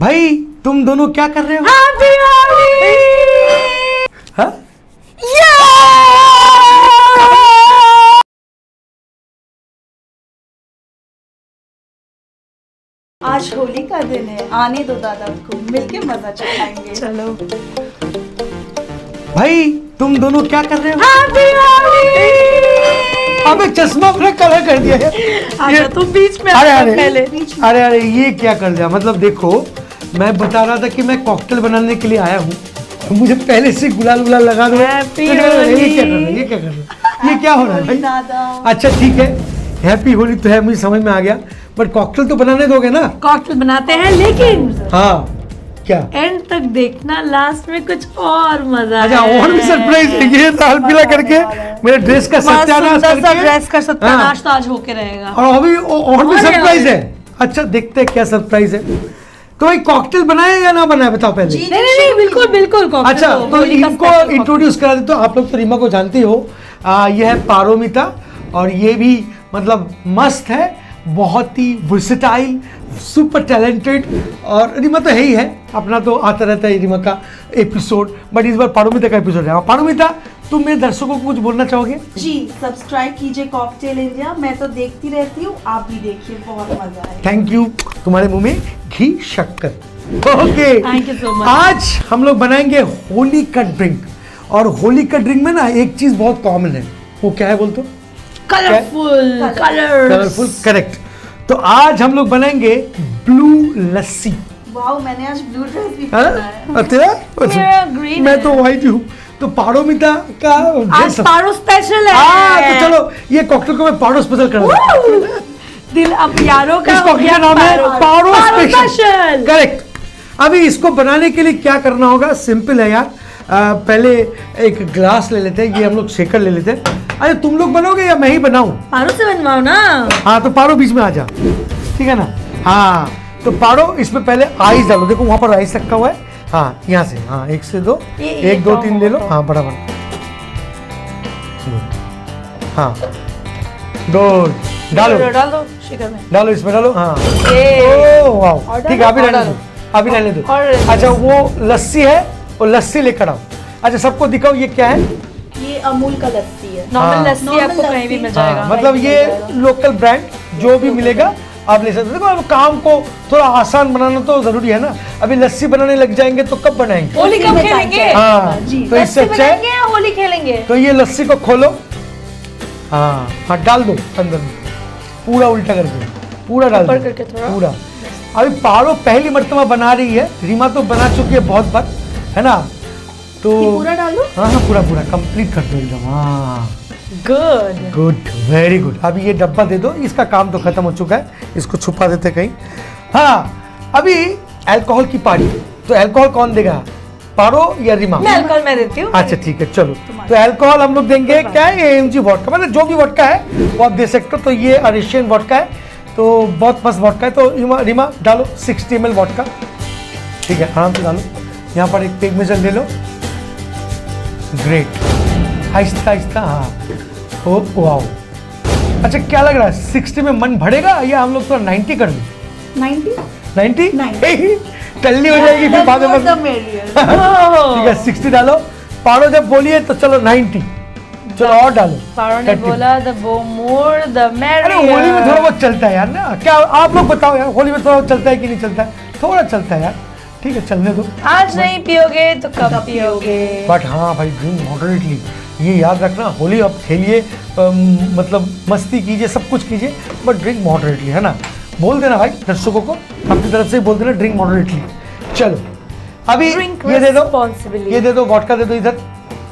भाई तुम दोनों क्या कर रहे हो? हैप्पी होली! हाँ? आज होली का दिन है आने दो दादा को मिलके मज़ा चलाएँगे। चलो। भाई तुम दोनों क्या कर रहे हो? हैप्पी होली! अबे चश्मा अपने कलर कर दिया है। आजा ये- तू बीच में अरे आ अरे पहले। अरे अरे ये क्या कर दिया? मतलब देखो मैं बता रहा था कि मैं कॉकटेल बनाने के लिए आया हूँ। तो मुझे पहले से गुलाल गुलाल लगा दो। तो ये क्या कर रहा है? ये क्या कर रहा है? ये क्या हो रहा है भाई? अच्छा ठीक है। हैप्पी होली तो है मुझे समझ में आ गया। बट कॉकटेल तो बनाने दोगे ना? कॉकटेल बनाते हैं लेकिन हाँ। क्या? एंड तक देखना लास्ट में कुछ और मज़ा अच्छा और भी सरप्राइज़ है। ये लाल पीला करके मेरे ड्रेस का सत्यानाश करके। ड्रेस का सत्यानाश तो आज होके रहेगा। और अभी और भी सरप्राइज़ है। अच्छा देखते हैं क्या सरप्राइज़ है। तो भाई कॉकटेल बनाए या ना बनाए बताओ पहले। नहीं नहीं नहीं बिल्कुल बिल्कुल अच्छा तो इनको इंट्रोड्यूस करा देते हो आप लोग तो रीमा को जानते ही। हो आ, ये है पारोमिता और ये भी मतलब मस्त है बहुत ही वर्सिटाइल सुपर टैलेंटेड और रीमा तो है ही है अपना तो आता रहता है रीमा का एपिसोड बट इस बार पारोमिता का एपिसोड है पारोमिता तुम मेरे दर्शकों को कुछ बोलना चाहोगे? जी सब्सक्राइब कीजिए कॉकटेल इंडिया मैं तो देखती रहती हूँ आप भी देखिए बहुत मज़ा आएगा। थैंक यू तुम्हारे मुँह में घी शक्कर। ओके। So much. आज हम लोग बनाएँगे होली का ड्रिंक और होली का ड्रिंक में ना एक चीज़ बहुत कॉमन है। वो क्या है बोल तो कलरफुल कलर कलरफुल करेक्ट तो आज हम लोग बनाएँगे ब्लू लस्सी वाओ मैंने आज ब्लू ड्रेस भी हाँ? पहना है। और तेरा? मैं तो व्हाइट हूँ। तो पारोमिता का आज पारो स्पेशल है। हाँ तो चलो ये कॉकटेल को मैं पारो स्पेशल कर दिल अब यारों का इस कॉकटेल का नाम है पारो- स्पेशल करेक्ट अभी इसको बनाने के लिए क्या करना होगा? सिंपल है यार। आ, पहले एक ग्लास ले लेते हैं ये हम लोग शेकर ले लेते हैं। अरे तुम लोग बनाओगे या मैं ही बनाऊँ? पारो से बनवाओ ना। हाँ तो पारो बीच में आ जा। ठीक है ना? हाँ तो पारो इसमें पहले आइस डालो। देखो वहाँ पर आइस रखा हुआ है। हाँ यहाँ से हाँ एक से दो ये- एक दो तीन ले लो। हाँ बड़ा बड़ा हाँ। गुड डालो। डाल दो शिकर में। डालो इसमें डालो। हाँ। ये। Oh wow. और ठीक है अभी और रहने दो। अभी रहने दो। और दो। अच्छा वो लस्सी है वो लस्सी लेकर आओ। अच्छा सबको दिखाओ ये क्या है? ये अमूल का लस्सी है। नॉर्मल हाँ। लस्सी आपको कहीं भी मिल जाएगा। हाँ, मतलब ये लोकल ब्रांड जो भी मिलेगा आप ले सकते हो। देखो अब काम को थोड़ा आसान बनाना तो ज़रूरी है ना। अभी लस्सी बनाने लग जाएँगे तो कब बनाएँगे? होली कब खेलेंगे? हाँ तो इससे अच्छा है। होली खेलेंगे? तो ये लस्सी को खोलो। हाँ हाँ डाल दो अंदर में। पूरा उल्टा करके। पूरा डाल दो। करके थोड़ा। पूरा। अभी पारो पहली मरतबा बना रही है। रीमा तो बना चुकी है बहुत बार। है ना? तो पूरा डालो हाँ हाँ पूरा पूरा। कंप्लीट कर दो एकदम। हाँ। गुड गुड वेरी गुड अभी ये डब्बा दे दो। इसका काम तो खत्म हो चुका है। इसको छुपा देते कहीं। हाँ अभी अल्कोहल की पारी। तो अल्कोहल कौन देगा? पारो या रिमा? मैं अल्कोहल में देती हूँ। अच्छा ठीक है चलो। तो अल्कोहल हम लोग देंगे क्या? है एम जी वॉटका मतलब जो भी वॉटका है वो आप दे सकते हो। तो ये अरेशियन वॉटका है। तो बहुत मस्त वॉटका है। तो रिमा रीमा डालो। सिक्सटी एम एल वॉटका ठीक है आराम से डालो। यहाँ पर एक पेग मेजर ले लो। ग्रेट आहिस्ता आहिस्ता। हाँ ओ वाओ। अच्छा क्या लग रहा है सिक्सटी में मन भरेगा या हम लोग थोड़ा नाइन्टी कर दें 90 नाइन्टी? टल्ली हो जाएगी फिर बाद में. ठीक है सिक्सटी डालो। पारो जब बोलिए तो चलो नाइन्टी। चलो और डालो। पारो ने बोला द बो मोर द अरे होली में थोड़ा बहुत चलता है यार ना। क्या आप लोग बताओ यार होली में थोड़ा चलता है कि नहीं चलता है? थोड़ा चलता है यार। ठीक है चलने दो। आज नहीं पियोगे तो कब पियोगे? बट हाँ भाई ड्रिंक मॉडरेटली ये याद रखना होली आप खेलिए मतलब मस्ती कीजिए सब कुछ कीजिए बट ड्रिंक मॉडरेटली है ना? बोल देना भाई दर्शकों को अपनी तरफ़ से बोल देना ड्रिंक मॉडरेटली चलो अभी ये दे दो ये दे दो वॉटका दे दो इधर।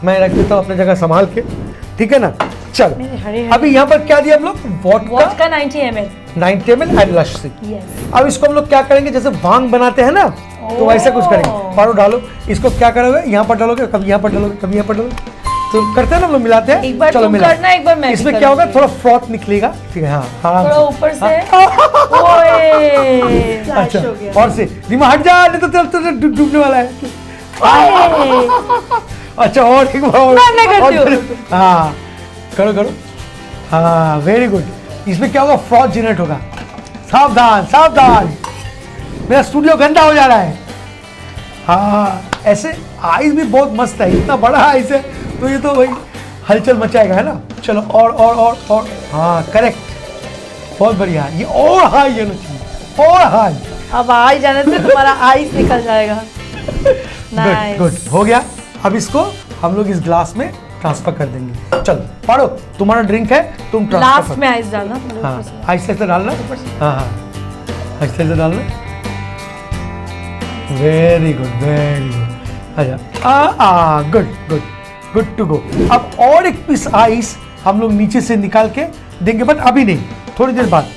मैं रख देता हूँ अपनी जगह संभाल के ठीक है ना? चलो अभी यहाँ पर क्या दिया हम लोग? वॉटका वॉट का 90 ml नाइनटी एंड लस्सी अब इसको हम लोग क्या करेंगे? जैसे भाँग बनाते हैं ना तो वैसे कुछ करेंगे। पारो डालो इसको क्या करोगे? यहाँ पर डालोगे कभी यहाँ पर डालोगे कभी यहाँ पर डालोगे। तो करते हैं ना हम लोग मिलाते हैं? एक बार चलो मिला। करना, एक बार मैं इसमें क्या होगा? थोड़ा फ्रॉथ निकलेगा। ठीक है हाँ आराम थोड़ा ऊपर से। हाँ। ओए। अच्छा और से। दिमाग हट जा नहीं तो तेरा तेरा डूबने वाला है। ओए। अच्छा और एक बार और मैं- मैं करती हूँ। हाँ। करो करो। हाँ वेरी गुड इसमें क्या होगा? फ्रॉथ जनरेट होगा। सावधान सावधान। मेरा स्टूडियो गंदा हो जा रहा है। हाँ ऐसे आइस भी बहुत मस्त है। इतना बड़ा आइस है। तो ये तो भाई हलचल मचाएगा है ना? चलो और और और और। हाँ करेक्ट बहुत बढ़िया। ये और हाई ये चाहिए और हाई अब आई जाने से तुम्हारा आइस निकल जाएगा। गुड नाइस गुड हो गया। अब इसको हम लोग इस ग्लास में ट्रांसफ़र कर देंगे। चलो पढ़ो तुम्हारा ड्रिंक है तुम ट्रांसफ़र लास्ट में आइस डालना हाँ ऊपर से। डालना। हाँ हाँ। आहिस्ते से डालना। वेरी गुड वेरी गुड अच्छा। आ good good good to go अब और एक पीस आइस हम लोग नीचे से निकाल के देंगे बट अभी नहीं थोड़ी देर बाद।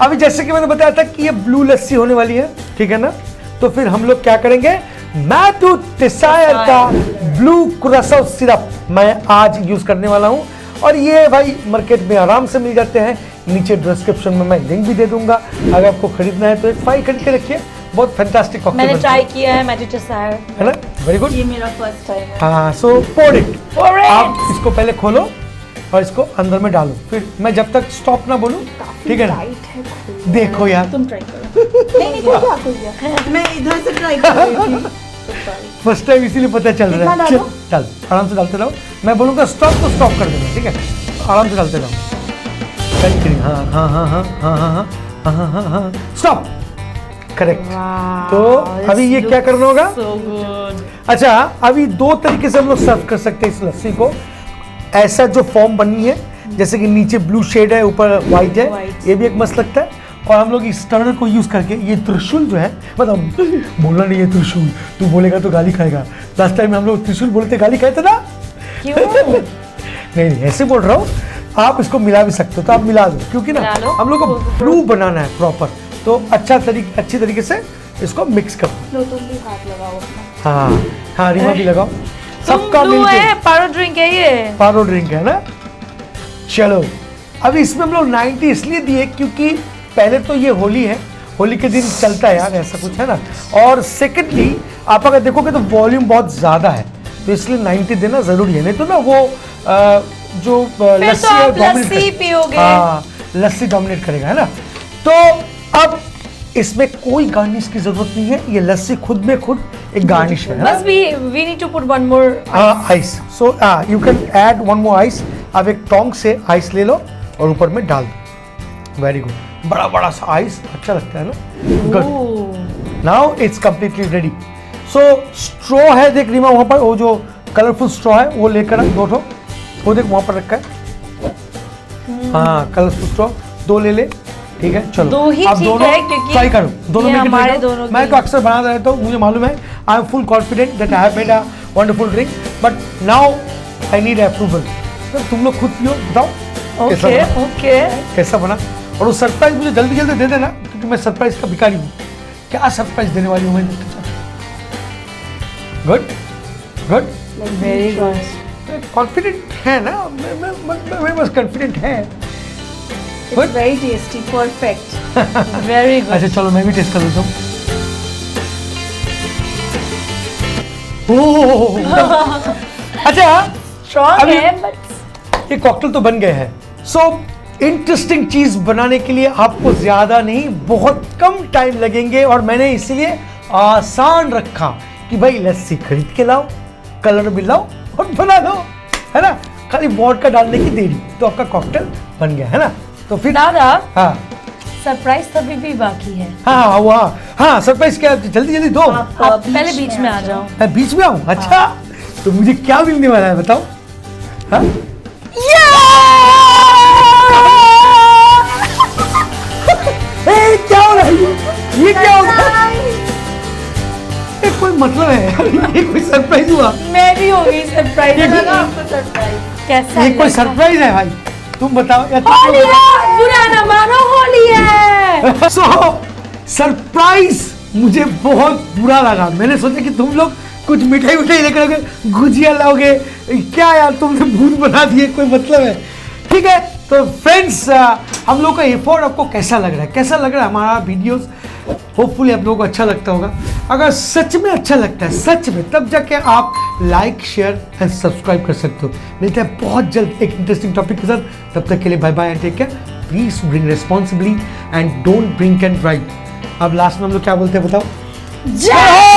अभी जैसे कि मैंने बताया था कि ये ब्लू लस्सी होने वाली है ठीक है ना? तो फिर हम लोग क्या करेंगे? मैथ्यू टिसायर का ब्लू कुरासो सिरप मैं आज यूज़ करने वाला हूँ। और ये भाई मार्केट में आराम से मिल जाते हैं। नीचे डिस्क्रिप्शन में मैं लिंक भी दे दूँगा। अगर आपको खरीदना है तो एक फ़ाइल खरीद के रखिए। बहुत फैंटास्टिक मैंने ट्राई किया है मैजिचायर है ना? वेरी गुड ये मेरा फ़र्स्ट टाइम है हाँ so pour it Pour it! आप इसको पहले खोलो और इसको अंदर में डालो फिर मैं जब तक स्टॉप ना बोलूँ ठीक है ना टाइट है देखो यार तुम ट्राई करो नहीं नहीं कोई बात मैं इधर से ट्राई कर फ़र्स्ट टाइम इसीलिए पता चल रहा है चल आराम से डालते रहो मैं बोलूँगा स्टॉप तो स्टॉप कर देना ठीक है आराम से डालते रहो कंटिन्यू हाँ हाँ हाँ हाँ हाँ हाँ हाँ हाँ हाँ हाँ स्टॉप करेक्ट तो अभी ये क्या करना होगा? अच्छा अभी दो तरीके से हम लोग सर्व कर सकते हैं इस लस्सी को। ऐसा जो फॉर्म बनी है जैसे कि नीचे ब्लू शेड है ऊपर व्हाइट है White. ये भी एक मस्त लगता है। और हम लोग इस टर्नर को यूज़ करके ये त्रिशूल जो है मतलब बोलना नहीं है त्रिशूल तू बोलेगा तो गाली खाएगा। लास्ट टाइम हम लोग त्रिशूल बोलते गाली खाए थे ना? क्यों? नहीं नहीं ऐसे बोल रहा हूँ। आप इसको मिला भी सकते हो तो आप मिला दो क्योंकि ना हम लोग को ब्लू बनाना है प्रॉपर तो अच्छा तरीके अच्छी तरीके से इसको मिक्स करो। तुम भी हाथ लगाओ हाँ हाँ रीमा भी लगाओ। सबका मिलके पारो ड्रिंक है ये। पारो ड्रिंक है ना? चलो अब इसमें हम लोग 90 इसलिए दिए क्योंकि पहले तो ये होली है होली के दिन चलता है यार ऐसा कुछ है ना। और सेकेंडली आप अगर देखोगे तो वॉल्यूम बहुत ज़्यादा है तो इसलिए 90 देना ज़रूरी है नहीं तो ना वो अ, जो लस्सी तो लस्सी पियोगे। हाँ लस्सी डोमिनेट करेगा है ना? तो अब इसमें कोई गार्निश की ज़रूरत नहीं है ये लस्सी खुद में खुद एक गार्निश है। बस we we need to put one more ice so you can add one more ice अब एक टोंग से आइस ले लो और ऊपर में डाल दो। वेरी गुड बड़ा बड़ा सा आइस अच्छा लगता है ना? Good now it's completely ready so straw है देख रीमा वहाँ पर वो जो कलरफुल स्ट्रॉ है वो लेकर दो ठो। वो देख वहाँ पर रखा है। हाँ कलरफुल स्ट्रॉ दो ले ले। ठीक है? चलो। दो ही आप दोनों है, ट्राई करो। दोनों try हमारे दोनों मैं की- तो अक्सर बनाता रहता हूँ मुझे मालूम है। I am full confident that I have made a wonderful drink but now I need approval तुम लोग खुद पियो बताओ ओके ओके कैसा बना? और वो सरप्राइज़ मुझे जल्दी जल्दी दे देना क्योंकि मैं सरप्राइज़ का भिखारी हूँ। क्या सरप्राइज़ देने वाली हूँ मैं good good very good confident है ना? मैं मैं मैं- मैं बस कॉन्फिडेंट है। It's very tasty perfect very good अच्छा चलो मैं भी टेस्ट कर लेता हूँ। अच्छा स्ट्रॉन्ग है बट ये कॉकटेल तो बन गए हैं। सो इंटरेस्टिंग चीज़ बनाने के लिए आपको ज़्यादा नहीं बहुत कम टाइम लगेंगे और मैंने इसलिए आसान रखा कि भाई लस्सी खरीद के लाओ कलर भी लाओ और बना लो है ना? खाली वोडका डालने की देरी तो आपका कॉकटेल बन गया है ना? तो फिर दादा हाँ। सरप्राइज़ तभी भी बाकी है। हाँ हाँ वो हाँ हाँ सरप्राइज़ क्या जल्दी जल्दी दो। आप आप पहले बीच में आ जाओ। मैं बीच में आऊँ? अच्छा। तो मुझे क्या मिलने वाला है बताओ। हाँ। ए, क्या हो रहा है? ये? क्या हो रहा है? कोई मतलब है? ये कोई सरप्राइज़ हुआ? मैं भी हो गई सरप्राइज़ कैसा ये कोई सरप्राइज़ है भाई? तुम बताओ या तुम होली बुरा ना मानो होली है। सो सरप्राइज़ मुझे बहुत बुरा लगा। मैंने सोचा कि तुम लोग कुछ मिठाई उठाई लेकर गुजिया लाओगे। क्या यार तुमने भूत बना दिए कोई मतलब है? ठीक है तो फ्रेंड्स हम लोग का एफर्ट आपको कैसा लग रहा है? कैसा लग रहा है हमारा वीडियोस होपफुली आप लोगों को अच्छा लगता होगा। अगर सच में अच्छा लगता है, सच में, तब जाके आप लाइक शेयर एंड सब्सक्राइब कर सकते हो। मिलते हैं बहुत जल्द एक इंटरेस्टिंग टॉपिक के साथ। तब तक के लिए bye bye and take care please drink responsibly and don't drink and drive अब लास्ट में हम लोग क्या बोलते हैं बताओ? जय